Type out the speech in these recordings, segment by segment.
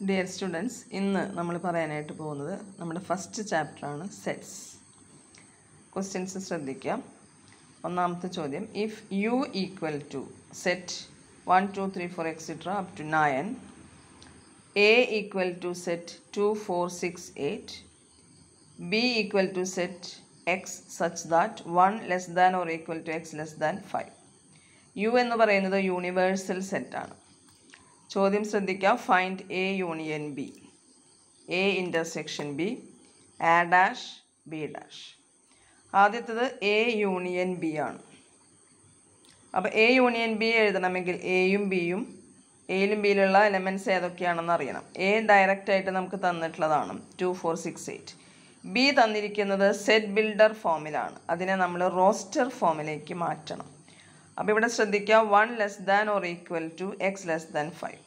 Dear students ഇന്ന് നമ്മൾ പറയാനായിട്ട് പോകുന്നത് നമ്മുടെ ഫസ്റ്റ് ചാപ്റ്ററാണ് സെറ്റ്സ് ക്വസ്റ്റ്യൻസ് ശ്രദ്ധിക്കാം ഒന്നാമത്തെ ചോദ്യം if U equal to set one two three four extra up to nine A equal to set two four six eight B equal to set X such that one less than or equal to X less than five U എന്ന് പറയുന്നത് universal സെറ്റാണ് ചോദ്യം ശ്രദ്ധിക്കാം. Find A union B A intersection B A dash B dash ആദ്യത്തത് A union B ആണ്. അപ്പോൾ A union B എഴുതണമെങ്കിൽ എയും ബിയും എയിലും ബിയിലുള്ള എലമെന്റ്സ് ഏതൊക്കെയാണെന്ന് അറിയണം. എ ഡയറക്റ്റ് ആയിട്ട് നമുക്ക് തന്നിട്ടുള്ളതാണ്. Two four six eight B തന്നിരിക്കുന്നത് സെറ്റ് ബിൽഡർ ഫോമിലാണ് അതിനെ നമ്മൾ റോസ്റ്റർ ഫോമിലേക്ക് മാറ്റണം. അപ്പോൾ ഇവിടെ ശ്രദ്ധിക്കുക one less than or equal to X less than five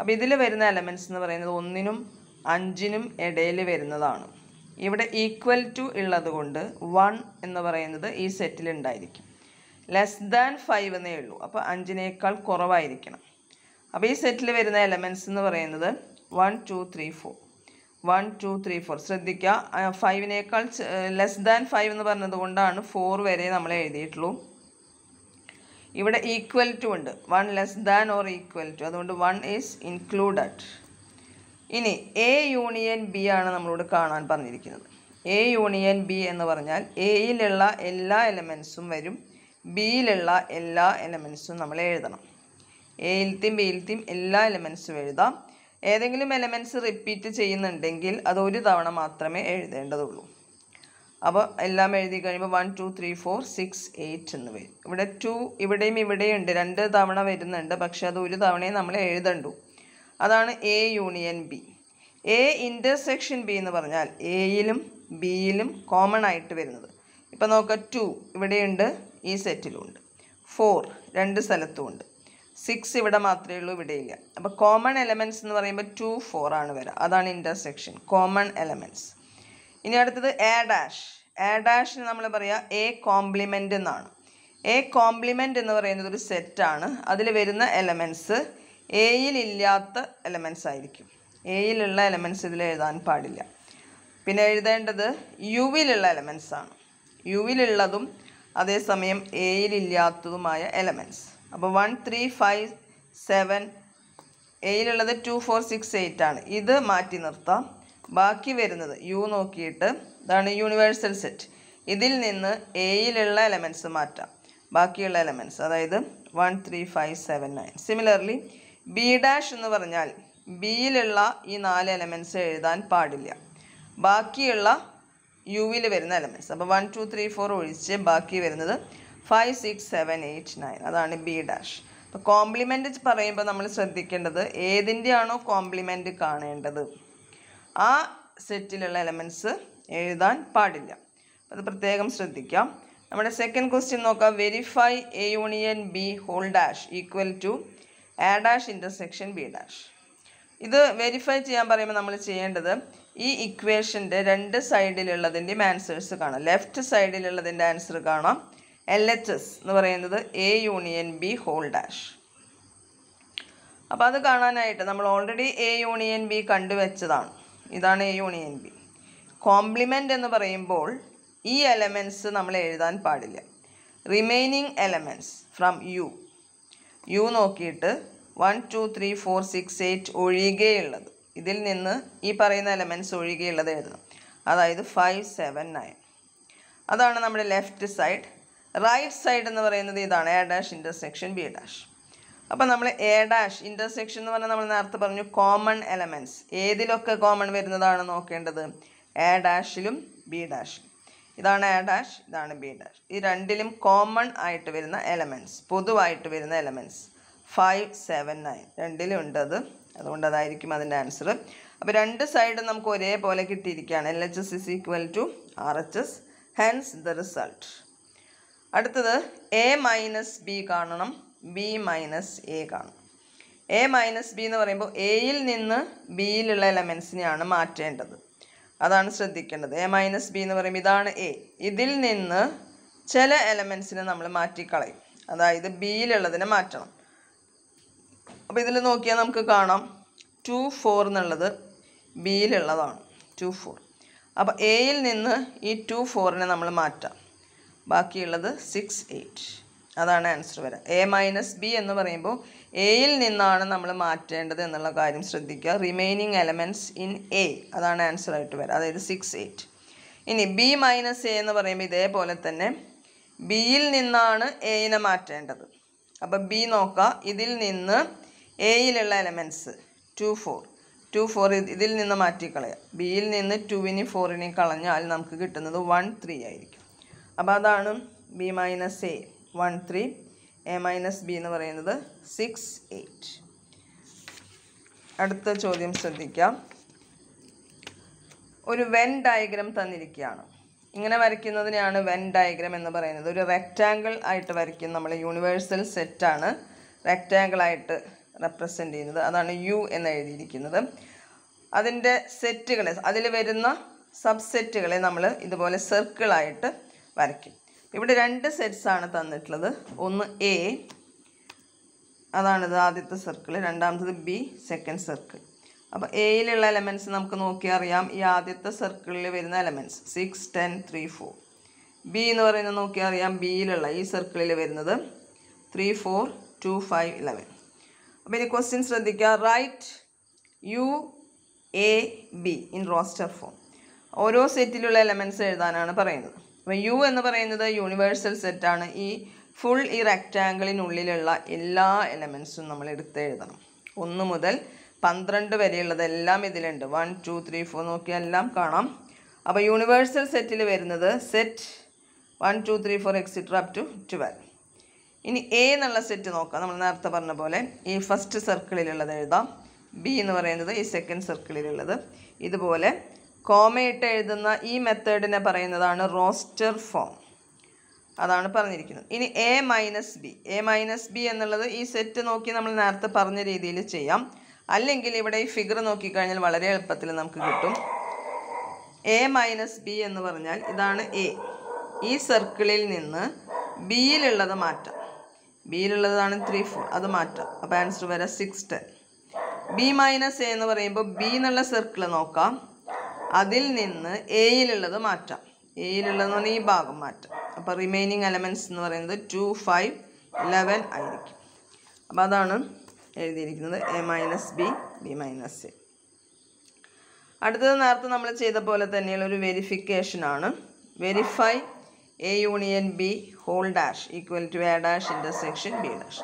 അപ്പോൾ ഇതിൽ വരുന്ന എലമെന്റ്സ് എന്ന് പറയുന്നത് ഒന്നിനും അഞ്ചിനും ഇടയിൽ വരുന്നതാണ്. ഇവിടെ ഈക്വൽ ടു ഉള്ളത് കൊണ്ട് വൺ എന്ന് പറയുന്നത് ഈ സെറ്റിൽ ഉണ്ടായിരിക്കും. ലെസ് ദാൻ ഫൈവ് എന്നേ ഉള്ളൂ. അപ്പോൾ അഞ്ചിനേക്കാൾ കുറവായിരിക്കണം. അപ്പോൾ ഈ സെറ്റിൽ വരുന്ന എലമെന്റ്സ് എന്ന് പറയുന്നത് one two three four one two three four ശ്രദ്ധിക്കുക ഫൈവിനേക്കാൾ ലെസ് ദാൻ ഫൈവ് എന്ന് പറഞ്ഞത് കൊണ്ടാണ് ഫോർ വരെ നമ്മൾ എഴുതിയിട്ടുള്ളൂ. ഇവിടെ ഈക്വൽ ടു ഉണ്ട്. One less than or equal to അതുകൊണ്ട് വൺ ഈസ് ഇൻക്ലൂഡഡ് ഇനി എ യൂണിയൻ ബി ആണ് നമ്മളോട് കാണാൻ പറഞ്ഞിരിക്കുന്നത്. എ യൂണിയൻ ബി എന്ന് പറഞ്ഞാൽ എയിലുള്ള എല്ലാ എലമെൻസും വരും. ബിയിലുള്ള എല്ലാ എലമെൻസും നമ്മൾ എഴുതണം. എയിലത്തെയും ബിയിലത്തെയും എല്ലാ എലമെൻസും എഴുതാം. ഏതെങ്കിലും എലമെൻസ് റിപ്പീറ്റ് ചെയ്യുന്നുണ്ടെങ്കിൽ അത് ഒരു തവണ മാത്രമേ എഴുതേണ്ടതുള്ളൂ. അപ്പോൾ എല്ലാം എഴുതി കഴിയുമ്പോൾ one two three four six eight എന്ന് വരും. ഇവിടെ ടു ഇവിടെയും ഇവിടെയും ഉണ്ട്. രണ്ട് തവണ വരുന്നുണ്ട്. പക്ഷെ അത് ഒരു തവണയും നമ്മൾ എഴുതണ്ടു. അതാണ് A union B A intersection B എന്ന് പറഞ്ഞാൽ എയിലും ബിയിലും കോമൺ ആയിട്ട് വരുന്നത്. ഇപ്പം നോക്കുക ടു ഇവിടെയുണ്ട് ഈ സെറ്റിലുണ്ട് ഫോർ രണ്ട് സ്ഥലത്തും ഉണ്ട്. സിക്സ് ഇവിടെ മാത്രമേ ഉള്ളൂ ഇവിടെ ഇല്ല. അപ്പോൾ കോമൺ എലമെന്റ്സ് എന്ന് പറയുമ്പോൾ ടു ഫോർ ആണ് വരിക അതാണ് ഇന്റർസെക്ഷൻ കോമൺ എലമെന്റ്സ് ഇനി അടുത്തത് എ ഡാഷ് എ ഡാഷ് നമ്മൾ പറയുക എ കോംപ്ലിമെന്റ് എന്നാണ്. എ കോംപ്ലിമെന്റ് എന്ന് പറയുന്നത് ഒരു സെറ്റാണ് അതിൽ വരുന്ന എലമെന്റ്സ് എയിലില്ലാത്ത എലമെന്റ്സ് ആയിരിക്കും. എയിലുള്ള എലമെന്റ്സ് ഇതിൽ എഴുതാൻ പാടില്ല. പിന്നെ എഴുതേണ്ടത് യുവിലുള്ള എലമെന്റ്സ് ആണ്. യുവിലുള്ളതും അതേസമയം എയിലില്ലാത്തതുമായ എലമെന്റ്സ് അപ്പോൾ വൺ ത്രീ ഫൈവ് സെവൻ എയിലുള്ളത് ടു ഫോർ സിക്സ് എയ്റ്റ് ആണ്. ഇത് മാറ്റി നിർത്താം. ബാക്കി വരുന്നത് യു നോക്കിയിട്ട് ഇതാണ് യൂണിവേഴ്സൽ സെറ്റ് ഇതിൽ നിന്ന് എയിലുള്ള എലമെന്റ്സ് മാറ്റാം. ബാക്കിയുള്ള എലമെന്റ്സ് അതായത് one three five seven nine similarly B dash എന്ന് പറഞ്ഞാൽ ബിയിലുള്ള ഈ നാല് എലമെന്റ്സ് എഴുതാൻ പാടില്ല. ബാക്കിയുള്ള യുവിൽ വരുന്ന എലമെന്റ്സ് അപ്പോൾ വൺ ടു ത്രീ ഫോർ ഒഴിച്ച് ബാക്കി വരുന്നത് five six seven eight nine അതാണ് ബി ഡാഷ് അപ്പോൾ കോംപ്ലിമെന്റ് പറയുമ്പോൾ നമ്മൾ ശ്രദ്ധിക്കേണ്ടത് ഏതിന്റെയാണോ കോംപ്ലിമെന്റ് കാണേണ്ടത്? ആ സെറ്റിലുള്ള എലമെന്റ്സ് എഴുതാൻ പാടില്ല. അത് പ്രത്യേകം ശ്രദ്ധിക്കാം. നമ്മുടെ സെക്കൻഡ് ക്വസ്റ്റ്യൻ നോക്കാം. Verify A union B whole dash equal to A dash intersection B dash ഇത് വെരിഫൈ ചെയ്യാൻ പറയുമ്പോൾ നമ്മൾ ചെയ്യേണ്ടത് ഈ ഇക്വേഷന്റെ രണ്ട് സൈഡിലുള്ളതിന്റെയും ആൻസേഴ്സ് കാണാം. ലെഫ്റ്റ് സൈഡിലുള്ളതിന്റെ ആൻസർ കാണാം. എൽ എച്ച് എസ് എന്ന് പറയുന്നത് A union B whole dash അപ്പോൾ അത് കാണാനായിട്ട് നമ്മൾ ഓൾറെഡി എ യൂണിയൻ ബി കണ്ടുവച്ചതാണ്. ഇതാണ് എ യൂണിയൻ ബി കോംപ്ലിമെന്റ് എന്ന് പറയുമ്പോൾ ഈ എലമെന്റ്സ് നമ്മൾ എഴുതാൻ പാടില്ല. Remaining elements from U U നോക്കിയിട്ട് one two three four six eight ഒഴികെയുള്ളത് ഇതിൽ നിന്ന് ഈ പറയുന്ന എലമെന്റ്സ് ഒഴികെയുള്ളത് എഴുതണം. അതായത് ഫൈവ് സെവൻ നയൻ അതാണ് നമ്മുടെ ലെഫ്റ്റ് സൈഡ് റൈറ്റ് സൈഡ് എന്ന് പറയുന്നത് ഇതാണ് A dash intersection B dash അപ്പോൾ നമ്മൾ എ ഡാഷ് ഇന്റർസെക്ഷൻ എന്ന് പറഞ്ഞാൽ നമ്മൾ നേരത്തെ പറഞ്ഞു കോമൺ എലമെന്റ്സ് ഏതിലൊക്കെ കോമൺ വരുന്നതാണ് നോക്കേണ്ടത്? എ ഡാഷിലും ബി ഡാഷിലും ഇതാണ് എ ഡാഷ് ഇതാണ് ബി ഡാഷ് ഈ രണ്ടിലും കോമൺ ആയിട്ട് വരുന്ന എലമെന്റ്സ് പൊതുവായിട്ട് വരുന്ന എലമെന്റ്സ് ഫൈവ് സെവൻ നയൻ രണ്ടിലും ഉണ്ട് അത്. അതുകൊണ്ട് അതായിരിക്കും അതിന്റെ ആൻസർ അപ്പോൾ രണ്ട് സൈഡും നമുക്ക് ഒരേപോലെ കിട്ടിയിരിക്കുകയാണ്. L H S is equal to R H S hence the result അടുത്തത് എ മൈനസ് ബി കാണണം. ബി മൈനസ് എ കാണും. എ മൈനസ് ബി എന്ന് പറയുമ്പോൾ എയിൽ നിന്ന് ബിയിലുള്ള എലമെൻസിനെയാണ് മാറ്റേണ്ടത്. അതാണ് ശ്രദ്ധിക്കേണ്ടത്. എ മൈനസ് ബി എന്ന് പറയുമ്പോൾ ഇതാണ് എ ഇതിൽ നിന്ന് ചില എലമെൻസിനെ നമ്മൾ മാറ്റിക്കളയും. അതായത് ബിയിലുള്ളതിനെ മാറ്റണം. അപ്പോൾ ഇതിൽ നോക്കിയാൽ നമുക്ക് കാണാം. ടു ഫോർ എന്നുള്ളത് ബിയിലുള്ളതാണ് ടു ഫോർ അപ്പോൾ എയിൽ നിന്ന് ഈ ടു ഫോറിനെ നമ്മൾ മാറ്റാം. ബാക്കിയുള്ളത് സിക്സ് എയ്റ്റ് അതാണ് ആൻസർ വരിക എ മൈനസ് ബി എന്ന് പറയുമ്പോൾ എയിൽ നിന്നാണ് നമ്മൾ മാറ്റേണ്ടത് എന്നുള്ള കാര്യം ശ്രദ്ധിക്കുക. റിമൈനിങ് എലമെന്റ്സ് ഇൻ എ അതാണ് ആൻസർ ആയിട്ട് വരിക അതായത് സിക്സ് എയ്റ്റ് ഇനി ബി മൈനസ് എ എന്ന് പറയുമ്പോൾ ഇതേപോലെ തന്നെ ബിയിൽ നിന്നാണ് എയിനെ മാറ്റേണ്ടത്. അപ്പോൾ ബി നോക്കുക ഇതിൽ നിന്ന് എയിലുള്ള elements two four two four ഇതിൽ നിന്ന് മാറ്റിക്കളയുക ബിയിൽ നിന്ന് ടുവിനെയും ഫോറിനെയും കളഞ്ഞാൽ നമുക്ക് കിട്ടുന്നത് വൺ ത്രീ ആയിരിക്കും. അപ്പോൾ അതാണ് B minus A one three A minus B എന്ന് പറയുന്നത് സിക്സ് എയ്റ്റ്. അടുത്ത ചോദ്യം ശ്രദ്ധിക്കാം. ഒരു വെൻ ഡയഗ്രാം തന്നിരിക്കുകയാണ്. ഇങ്ങനെ വരയ്ക്കുന്നതിനെയാണ് വെൻ ഡയഗ്രാം എന്ന് പറയുന്നത്. ഒരു റെക്റ്റാങ്കിൾ ആയിട്ട് വരയ്ക്കും നമ്മൾ യൂണിവേഴ്സൽ സെറ്റാണ് റെക്റ്റാങ്കിൾ ആയിട്ട് റെപ്രസെന്റ് ചെയ്യുന്നത്. അതാണ് യു എന്ന് എഴുതിയിരിക്കുന്നത്. അതിന്റെ സെറ്റുകളെ അതിൽ വരുന്ന സബ്സെറ്റുകളെ നമ്മൾ ഇതുപോലെ സർക്കിളായിട്ട് വരയ്ക്കും. ഇവിടെ രണ്ട് സെറ്റ്സ് ആണ് തന്നിട്ടുള്ളത്. ഒന്ന് എ അതാണിത് ആദ്യത്തെ സർക്കിൾ രണ്ടാമത്തത് ബി സെക്കൻഡ് സർക്കിൾ അപ്പോൾ എയിലുള്ള എലമെന്റ്സ് നമുക്ക് നോക്കിയാൽ അറിയാം. ഈ ആദ്യത്തെ സർക്കിളിൽ വരുന്ന elements six ten three four B എന്ന് പറയുന്നത് നോക്കിയാൽ അറിയാം. ബിയിലുള്ള ഈ സർക്കിളിൽ വരുന്നത് three four two five eleven അപ്പോൾ ഇനി ക്വസ്റ്റ്യൻ ശ്രദ്ധിക്കുക write U A B in roster form ഓരോ സെറ്റിലുള്ള എലമെന്റ്സ് എഴുതാനാണ് പറയുന്നത്. അപ്പോൾ യു എന്ന് പറയുന്നത് യൂണിവേഴ്സൽ സെറ്റാണ് ഈ ഫുൾ ഈ റെക്റ്റാങ്കിളിനുള്ളിലുള്ള എല്ലാ എലമെൻസും നമ്മൾ എടുത്ത് എഴുതണം. ഒന്ന് മുതൽ പന്ത്രണ്ട് വരെയുള്ളതെല്ലാം ഇതിലുണ്ട്. വൺ ടു ത്രീ ഫോർ നോക്കിയാൽ എല്ലാം കാണാം. അപ്പോൾ യൂണിവേഴ്സൽ സെറ്റിൽ വരുന്നത് set one two three four extra up to twelve ഇനി എ എന്നുള്ള സെറ്റ് നോക്കാം. നമ്മൾ നേരത്തെ പറഞ്ഞ പോലെ ഈ ഫസ്റ്റ് സർക്കിളിലുള്ളത് എഴുതാം. ബി എന്ന് പറയുന്നത് ഈ സെക്കൻഡ് സർക്കിളിലുള്ളത് ഇതുപോലെ കോമയിട്ട് എഴുതുന്ന ഈ മെത്തേഡിനെ പറയുന്നതാണ് റോസ്റ്റർ ഫോം. അതാണ് പറഞ്ഞിരിക്കുന്നത്. ഇനി A minus B A minus B എന്നുള്ളത് ഈ സെറ്റ് നോക്കി നമ്മൾ നേരത്തെ പറഞ്ഞ രീതിയിൽ ചെയ്യാം. അല്ലെങ്കിൽ ഇവിടെ ഈ ഫിഗർ നോക്കിക്കഴിഞ്ഞാൽ വളരെ എളുപ്പത്തിൽ നമുക്ക് കിട്ടും. എ മൈനസ് ബി എന്ന് പറഞ്ഞാൽ ഇതാണ് എ ഈ സർക്കിളിൽ നിന്ന് ബിയിലുള്ളത് മാറ്റാം. ബിയിലുള്ളതാണ് ത്രീ ഫോർ അത് മാറ്റാം. അപ്പോൾ ആൻസർ വരാം six ten B minus A എന്ന് പറയുമ്പോൾ ബി എന്നുള്ള സർക്കിൾ നോക്കാം. അതിൽ നിന്ന് എയിലുള്ളത് മാറ്റാം. എയിലുള്ളതെന്ന് പറഞ്ഞാൽ ഈ ഭാഗം മാറ്റാം. അപ്പോൾ റിമൈനിങ് എലമെന്റ്സ് എന്ന് പറയുന്നത് ടു ഫൈവ് ഇലവൻ ആയിരിക്കും. അപ്പോൾ അതാണ് എഴുതിയിരിക്കുന്നത് A minus B B minus A അടുത്തത് നേരത്തെ നമ്മൾ ചെയ്ത പോലെ തന്നെയുള്ള ഒരു വെരിഫിക്കേഷൻ ആണ്. Verify A union B whole dash equal to A dash intersection B dash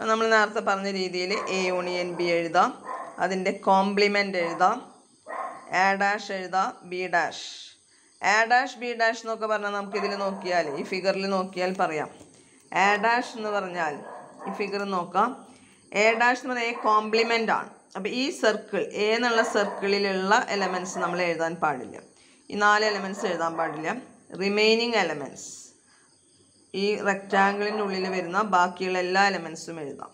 നമ്മൾ നേരത്തെ പറഞ്ഞ രീതിയിൽ എ യൂണിയൻ ബി എഴുതാം. അതിന്റെ കോംപ്ലിമെന്റ് എഴുതാം. എ ഡാഷ് എഴുതാം B dash A dash B dash എന്നൊക്കെ പറഞ്ഞാൽ നമുക്ക് ഇതിൽ നോക്കിയാൽ ഈ ഫിഗറിൽ നോക്കിയാൽ പറയാം. എ ഡാഷ് എന്ന് പറഞ്ഞാൽ ഈ ഫിഗർ നോക്കാം. എ ഡാഷ് എന്ന് പറഞ്ഞാൽ കോംപ്ലിമെന്റ് ആണ്. അപ്പോൾ ഈ സർക്കിൾ എ എന്നുള്ള സർക്കിളിലുള്ള എലമെന്റ്സ് നമ്മൾ എഴുതാൻ പാടില്ല. ഈ നാല് എലമെന്റ്സ് എഴുതാൻ പാടില്ല. റിമൈനിങ് എലമെന്റ്സ് ഈ റെക്റ്റാങ്കിളിനുള്ളിൽ വരുന്ന ബാക്കിയുള്ള എല്ലാ എലമെൻസും എഴുതാം.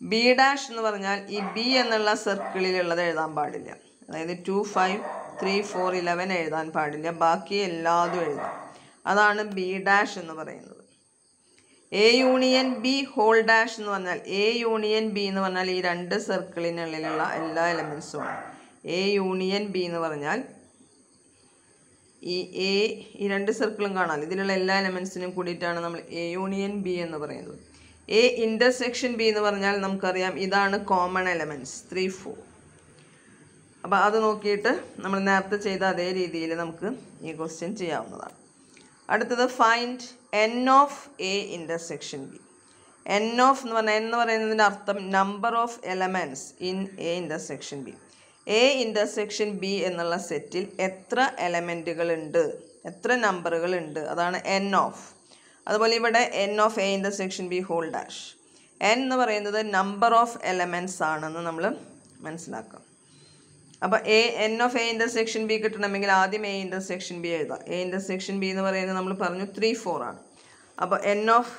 ബി ഡാഷ് എന്ന് പറഞ്ഞാൽ ഈ ബി എന്നുള്ള സർക്കിളിലുള്ളത് എഴുതാൻ പാടില്ല. അതായത് two five three four eleven എഴുതാൻ പാടില്ല. ബാക്കി എല്ലാതും എഴുതാം. അതാണ് ബി ഡാഷ് എന്ന് പറയുന്നത്. A union B whole dash എന്ന് പറഞ്ഞാൽ എ യൂണിയൻ ബി എന്ന് പറഞ്ഞാൽ ഈ രണ്ട് സർക്കിളിനുള്ളിലുള്ള എല്ലാ എലമെൻസുമാണ് എ യൂണിയൻ ബി എന്ന് പറഞ്ഞാൽ ഈ എ ഈ രണ്ട് സർക്കിളും കാണാം. ഇതിലുള്ള എല്ലാ എലമെൻസിനും കൂടിയിട്ടാണ് നമ്മൾ എ യൂണിയൻ ബി എന്ന് പറയുന്നത്. എ ഇന്റർസെക്ഷൻ ബി എന്ന് പറഞ്ഞാൽ നമുക്കറിയാം ഇതാണ് കോമൺ എലമെന്റ്സ് ത്രീ ഫോർ അപ്പോൾ അത് നോക്കിയിട്ട് നമ്മൾ നേരത്തെ ചെയ്ത അതേ രീതിയിൽ നമുക്ക് ഈ ക്വസ്റ്റ്യൻ ചെയ്യാവുന്നതാണ്. അടുത്തത് find N of A intersection B N of എന്ന് പറഞ്ഞാൽ എന്ന് പറയുന്നതിന്റെ അർത്ഥം number of elements in A intersection B A intersection B എന്നുള്ള സെറ്റിൽ എത്ര എലമെന്റുകൾ ഉണ്ട്? എത്ര നമ്പറുകൾ ഉണ്ട്? അതാണ് എൻ ഓഫ് അതുപോലെ ഇവിടെ N of A intersection B whole dash N എന്ന് പറയുന്നത് നമ്പർ ഓഫ് എലമെന്റ്സ് ആണെന്ന് നമ്മൾ മനസ്സിലാക്കാം. അപ്പോൾ A N of A intersection B കിട്ടണമെങ്കിൽ ആദ്യം എ ഇന്റർസെക്ഷൻ ബി എഴുതാം. എ ഇന്റർസെക്ഷൻ ബി എന്ന് പറയുന്നത് നമ്മൾ പറഞ്ഞു ത്രീ ഫോർ ആണ്. അപ്പോൾ N of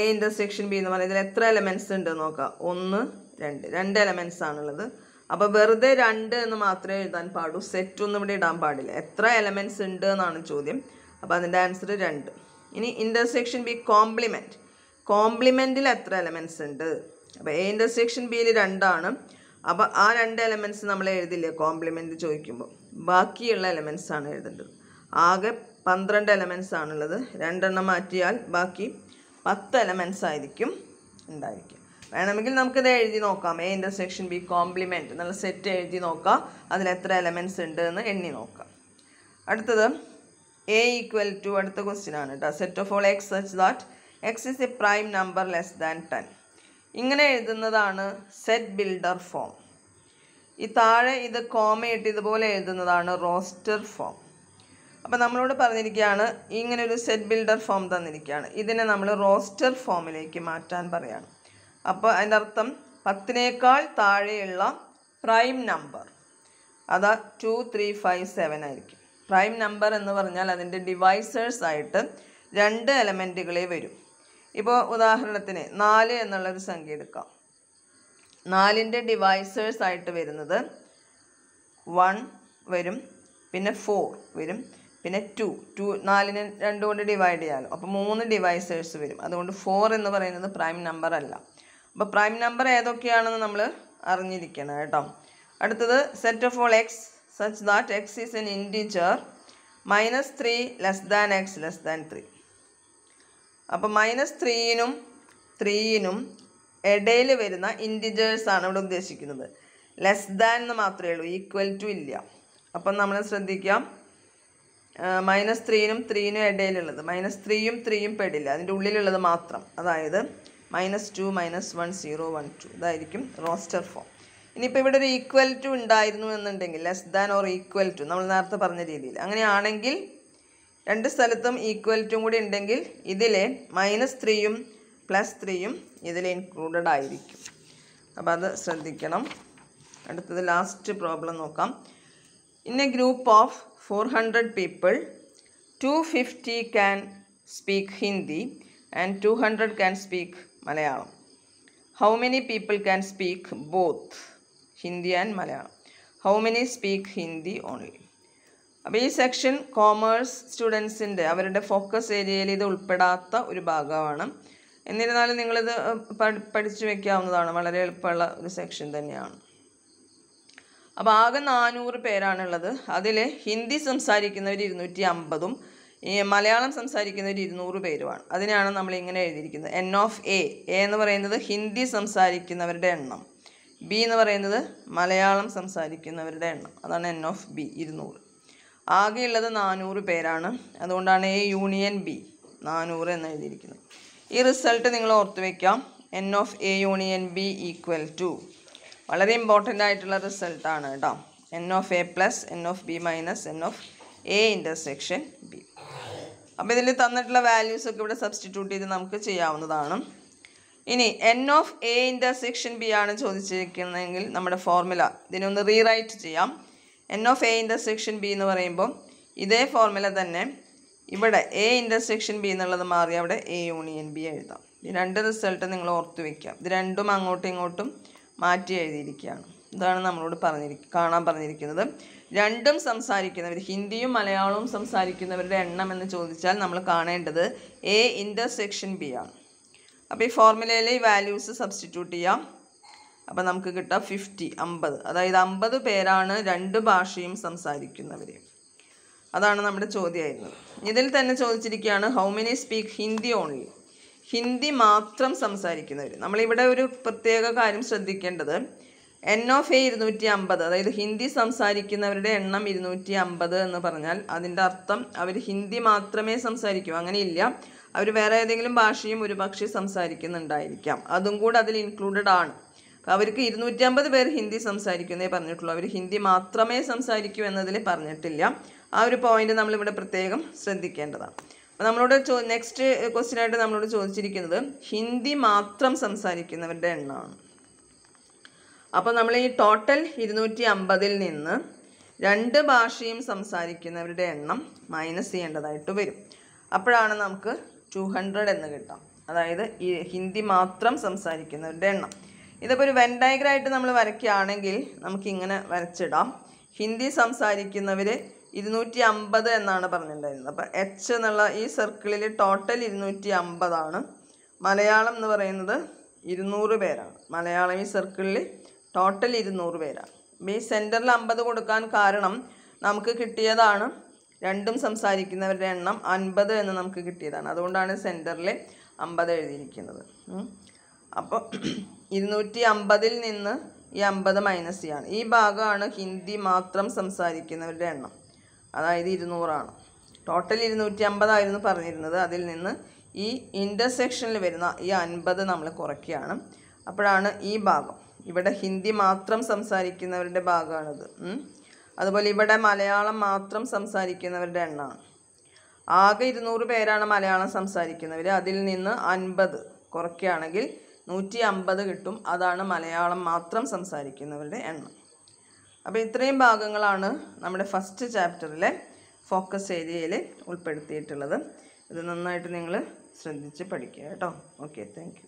A intersection B എന്ന് പറയുന്നത് ഇതിൽ എത്ര എലമെന്റ്സ് ഉണ്ട് നോക്കാം. ഒന്ന് രണ്ട്. രണ്ട് എലമെന്റ്സ് ആണുള്ളത്. അപ്പോൾ വെറുതെ രണ്ട് എന്ന് മാത്രമേ എഴുതാൻ പാടൂ സെറ്റ് ഒന്നും ഇവിടെ ഇടാൻ പാടില്ല. എത്ര എലമെന്റ്സ് ഉണ്ട് എന്നാണ് ചോദ്യം. അപ്പോൾ അതിന്റെ ആൻസർ രണ്ട്. ഇനി ഇന്റർസെക്ഷൻ ബി കോംപ്ലിമെന്റ് കോംപ്ലിമെന്റിൽ എത്ര എലമെന്റ്സ് ഉണ്ട്? അപ്പോൾ എ ഇന്റർസെക്ഷൻ ബിയിൽ രണ്ടാണ്. അപ്പോൾ ആ രണ്ട് എലമെന്റ്സ് നമ്മൾ എഴുതില്ലേ? കോംപ്ലിമെന്റ് ചോദിക്കുമ്പോൾ ബാക്കിയുള്ള എലമെന്റ്സ് ആണ് എഴുതേണ്ടത്. ആകെ പന്ത്രണ്ട് എലമെന്റ്സ് ആണുള്ളത്. രണ്ടെണ്ണം മാറ്റിയാൽ ബാക്കി പത്ത് എലമെന്റ്സ് ആയിരിക്കും ഉണ്ടായിരിക്കും വേണമെങ്കിൽ നമുക്കിത് എഴുതി നോക്കാം. എ ഇന്റർസെക്ഷൻ ബി കോംപ്ലിമെന്റ് എന്നുള്ള സെറ്റ് എഴുതി നോക്കാം. അതിൽ എത്ര എലമെന്റ്സ് ഉണ്ട് എന്ന് എണ്ണി നോക്കാം. അടുത്തത് എ ഈക്വൽ ടു അടുത്ത ക്വസ്റ്റ്യൻ ആണ് കേട്ടോ set of all X such that X is a prime number less than ten ഇങ്ങനെ എഴുതുന്നതാണ് സെറ്റ് ബിൽഡർ ഫോം ഈ താഴെ ഇത് കോമയിട്ട് ഇതുപോലെ എഴുതുന്നതാണ് റോസ്റ്റർ ഫോം അപ്പോൾ നമ്മളോട് പറഞ്ഞിരിക്കുകയാണ് ഇങ്ങനെ ഒരു സെറ്റ് ബിൽഡർ ഫോം തന്നിരിക്കുകയാണ്. ഇതിനെ നമ്മൾ റോസ്റ്റർ ഫോമിലേക്ക് മാറ്റാൻ പറയാണ്. അപ്പോൾ അതിന്റെ അർത്ഥം പത്തിനേക്കാൾ താഴെയുള്ള പ്രൈം നമ്പർ അത് ടു ത്രീ ഫൈവ് സെവൻ ആയിരിക്കും. പ്രൈം നമ്പർ എന്ന് പറഞ്ഞാൽ അതിന്റെ ഡിവൈസേഴ്സ് ആയിട്ട് രണ്ട് എലമെന്റുകളെ വരും. ഇപ്പോൾ ഉദാഹരണത്തിന് നാല് എന്നുള്ളൊരു സംഖ്യ എടുക്കാം നാലിന്റെ ഡിവൈസേഴ്സ് ആയിട്ട് വരുന്നത് വൺ വരും പിന്നെ ഫോർ വരും പിന്നെ ടു ടു നാലിനെ രണ്ട് കൊണ്ട് ഡിവൈഡ് ചെയ്യാമല്ലോ അപ്പോൾ മൂന്ന് ഡിവൈസേഴ്സ് വരും. അതുകൊണ്ട് ഫോർ എന്ന് പറയുന്നത് പ്രൈം നമ്പർ അല്ല. അപ്പോൾ പ്രൈം നമ്പർ ഏതൊക്കെയാണെന്ന് നമ്മൾ അറിഞ്ഞിരിക്കണം കേട്ടോ. അടുത്തത് set of all X such that X is an integer minus three less than X less than three അപ്പോൾ മൈനസ് ത്രീയിനും ത്രീയിനും ഇടയിൽ വരുന്ന ഇന്റിജേഴ്സാണ് ഇവിടെ ഉദ്ദേശിക്കുന്നത്. ലെസ് ദാൻ എന്ന് മാത്രമേ ഉള്ളൂ ഈക്വൽ ടു ഇല്ല. അപ്പം നമ്മൾ ശ്രദ്ധിക്കാം. മൈനസ് ത്രീനും ത്രീനും ഇടയിലുള്ളത്. മൈനസ് ത്രീയും ത്രീയും പെടില്ല. അതിന്റെ ഉള്ളിലുള്ളത് മാത്രം. അതായത് minus two minus one zero one two ഇതായിരിക്കും റോസ്റ്റർ ഫോം ഇനിയിപ്പോൾ ഇവിടെ ഒരു ഈക്വൽ ടു ഉണ്ടായിരുന്നു എന്നുണ്ടെങ്കിൽ less than or equal to നമ്മൾ നേരത്തെ പറഞ്ഞ രീതിയിൽ. അങ്ങനെയാണെങ്കിൽ രണ്ട് സ്ഥലത്തും ഈക്വൽ കൂടി ഉണ്ടെങ്കിൽ ഇതിലെ മൈനസ് ത്രീയും പ്ലസ് ത്രീയും ഇതിൽ ഇൻക്ലൂഡഡ് ആയിരിക്കും. അപ്പോൾ അത് ശ്രദ്ധിക്കണം. അടുത്തത് ലാസ്റ്റ് പ്രോബ്ലം നോക്കാം. In a group of four hundred people two fifty can speak Hindi and two hundred can speak Malayalam how many people can speak both Hindi and Malayalam how many speak Hindi only അപ്പോൾ ഈ section commerce സ്റ്റുഡൻസിന്റെ അവരുടെ focus ഏരിയയിൽ ഇത് ഉൾപ്പെടാത്ത ഒരു ഭാഗമാണ്. എന്നിരുന്നാലും നിങ്ങളിത് പഠി പഠിച്ചു വയ്ക്കാവുന്നതാണ് വളരെ എളുപ്പമുള്ള ഒരു സെക്ഷൻ തന്നെയാണ്. അപ്പോൾ ആകെ നാനൂറ് പേരാണുള്ളത്. അതിൽ ഹിന്ദി സംസാരിക്കുന്നവർ ഇരുന്നൂറ്റി അമ്പതും മലയാളം സംസാരിക്കുന്നവർ ഇരുന്നൂറ് പേരുമാണ്. അതിനാണ് നമ്മൾ ഇങ്ങനെ എഴുതിയിരിക്കുന്നത് എൻ ഓഫ് എ എന്ന് പറയുന്നത് ഹിന്ദി സംസാരിക്കുന്നവരുടെ എണ്ണം. ബി എന്ന് പറയുന്നത് മലയാളം സംസാരിക്കുന്നവരുടെ എണ്ണം. അതാണ് എൻ ഓഫ് ബി ഇരുന്നൂറ്. ആകെയുള്ളത് നാനൂറ് പേരാണ്. അതുകൊണ്ടാണ് എ യൂണിയൻ ബി നാനൂറ് എന്ന് എഴുതിയിരിക്കുന്നത്. ഈ റിസൾട്ട് നിങ്ങൾ ഓർത്ത് വയ്ക്കാം N of A union B equal to വളരെ ഇമ്പോർട്ടന്റ് ആയിട്ടുള്ള റിസൾട്ടാണ് കേട്ടോ N of A plus N of B minus N of A intersection B അപ്പോൾ ഇതിൽ തന്നിട്ടുള്ള വാല്യൂസ് ഒക്കെ ഇവിടെ സബ്സ്റ്റിറ്റ്യൂട്ട് ചെയ്ത് നമുക്ക് ചെയ്യാവുന്നതാണ്. ഇനി N of A intersection B ആണ് ചോദിച്ചിരിക്കുന്നതെങ്കിൽ നമ്മുടെ ഫോർമുല ഇതിനൊന്ന് റീറൈറ്റ് ചെയ്യാം. N of A intersection B എന്ന് പറയുമ്പോൾ ഇതേ ഫോർമുല തന്നെ ഇവിടെ എ ഇന്റർസെക്ഷൻ ബി എന്നുള്ളത് മാറി അവിടെ എ യൂണിയൻ ബി എഴുതാം. ഈ രണ്ട് റിസൾട്ട് നിങ്ങൾ ഓർത്ത് വയ്ക്കുക ഇത് രണ്ടും അങ്ങോട്ടും ഇങ്ങോട്ടും മാറ്റി എഴുതിയിരിക്കുകയാണ്. ഇതാണ് നമ്മളോട് പറഞ്ഞിരിക്കുക കാണാൻ പറഞ്ഞിരിക്കുന്നത്. രണ്ടും സംസാരിക്കുന്നവർ ഹിന്ദിയും മലയാളവും സംസാരിക്കുന്നവരുടെ എണ്ണം എന്ന് ചോദിച്ചാൽ നമ്മൾ കാണേണ്ടത് എ ഇന്റർസെക്ഷൻ ബി ആണ്. അപ്പോൾ ഈ ഫോർമുലയിലെ ഈ വാല്യൂസ് സബ്സ്റ്റിറ്റ്യൂട്ട് ചെയ്യാം. അപ്പോൾ നമുക്ക് കിട്ടുക ഫിഫ്റ്റി അമ്പത്. അതായത് അമ്പത് പേരാണ് രണ്ട് ഭാഷയും സംസാരിക്കുന്നവർ അതാണ് നമ്മുടെ ചോദ്യമായിരുന്നത്. ഇതിൽ തന്നെ ചോദിച്ചിരിക്കുകയാണ് how many speak Hindi only Hindi മാത്രം സംസാരിക്കുന്നവർ നമ്മളിവിടെ ഒരു പ്രത്യേക കാര്യം ശ്രദ്ധിക്കേണ്ടത്. എൻ ഓഫ് എ ഇരുന്നൂറ്റി അമ്പത് അതായത് ഹിന്ദി സംസാരിക്കുന്നവരുടെ എണ്ണം ഇരുന്നൂറ്റി അമ്പത് എന്ന് പറഞ്ഞാൽ അതിന്റെ അർത്ഥം അവർ ഹിന്ദി മാത്രമേ സംസാരിക്കൂ. അങ്ങനെയില്ല. അവർ വേറെ ഏതെങ്കിലും ഭാഷയും ഒരുപക്ഷെ സംസാരിക്കുന്നുണ്ടായിരിക്കാം. അതും കൂടെ അതിൽ ഇൻക്ലൂഡഡ് ആണ്. അവർക്ക് ഇരുന്നൂറ്റമ്പത് പേർ ഹിന്ദി സംസാരിക്കുന്നേ പറഞ്ഞിട്ടുള്ളൂ. അവർ ഹിന്ദി മാത്രമേ സംസാരിക്കൂ എന്നതിൽ പറഞ്ഞിട്ടില്ല. ആ ഒരു പോയിന്റ് നമ്മളിവിടെ പ്രത്യേകം ശ്രദ്ധിക്കേണ്ടതാണ്. അപ്പോൾ നമ്മളോട് ചോ നെക്സ്റ്റ് ക്വസ്റ്റ്യൻ ആയിട്ട് നമ്മളോട് ചോദിച്ചിരിക്കുന്നത് ഹിന്ദി മാത്രം സംസാരിക്കുന്നവരുടെ എണ്ണമാണ് അപ്പോൾ നമ്മൾ ഈ ടോട്ടൽ ഇരുന്നൂറ്റി അമ്പതിൽ നിന്ന് രണ്ട് ഭാഷയും സംസാരിക്കുന്നവരുടെ എണ്ണം മൈനസ് ചെയ്യേണ്ടതായിട്ട് വരും. അപ്പോഴാണ് നമുക്ക് ടു ഹൺഡ്രഡ് എന്ന് കിട്ടാം. അതായത് ഈ ഹിന്ദി മാത്രം സംസാരിക്കുന്നവരുടെ എണ്ണം. ഇതിപ്പോൾ ഒരു വെൻ ഡയഗ്രായിട്ട് നമ്മൾ വരയ്ക്കുകയാണെങ്കിൽ നമുക്കിങ്ങനെ വരച്ചിടാം. ഹിന്ദി സംസാരിക്കുന്നവർ ഇരുന്നൂറ്റി അമ്പത് എന്നാണ് പറഞ്ഞിട്ടുണ്ടായിരുന്നത്. അപ്പോൾ എച്ച് എന്നുള്ള ഈ സർക്കിളിൽ ടോട്ടൽ ഇരുന്നൂറ്റി അമ്പതാണ് മലയാളം എന്ന് പറയുന്നത് ഇരുന്നൂറ് പേരാണ്. മലയാളം ഈ സർക്കിളിൽ ടോട്ടൽ ഇരുന്നൂറ് പേരാണ്. അപ്പം ഈ സെന്ററിൽ അമ്പത് കൊടുക്കാൻ കാരണം നമുക്ക് കിട്ടിയതാണ് രണ്ടും സംസാരിക്കുന്നവരുടെ എണ്ണം അൻപത് എന്ന് നമുക്ക് കിട്ടിയതാണ്. അതുകൊണ്ടാണ് സെന്ററിൽ അമ്പത് എഴുതിയിരിക്കുന്നത്. അപ്പോൾ ഇരുന്നൂറ്റി അമ്പതിൽ നിന്ന് ഈ അമ്പത് മൈനസ് ചെയ്യാണ് ഈ ഭാഗമാണ് ഹിന്ദി മാത്രം സംസാരിക്കുന്നവരുടെ എണ്ണം. അതായത് ഇരുന്നൂറാണ്. ടോട്ടൽ ഇരുന്നൂറ്റി അമ്പതായിരുന്നു പറഞ്ഞിരുന്നത്. അതിൽ നിന്ന് ഈ ഇന്റർസെക്ഷനിൽ വരുന്ന ഈ അൻപത് നമ്മൾ കുറയ്ക്കുകയാണ്. അപ്പോഴാണ് ഈ ഭാഗം. ഇവിടെ ഹിന്ദി മാത്രം സംസാരിക്കുന്നവരുടെ ഭാഗമാണിത്. അതുപോലെ ഇവിടെ മലയാളം മാത്രം സംസാരിക്കുന്നവരുടെ എണ്ണമാണ് ആകെ ഇരുന്നൂറ് പേരാണ് മലയാളം സംസാരിക്കുന്നവർ അതിൽ നിന്ന് അൻപത് കുറയ്ക്കുകയാണെങ്കിൽ നൂറ്റി അമ്പത് കിട്ടും. അതാണ് മലയാളം മാത്രം സംസാരിക്കുന്നവരുടെ എണ്ണം. അപ്പോൾ ഇത്രയും ഭാഗങ്ങളാണ് നമ്മുടെ ഫസ്റ്റ് ചാപ്റ്ററിലെ ഫോക്കസ് ഏരിയയിൽ ഉൾപ്പെടുത്തിയിട്ടുള്ളത്. ഇത് നന്നായിട്ട് നിങ്ങൾ ശ്രദ്ധിച്ച് പഠിക്കുക കേട്ടോ. Okay thank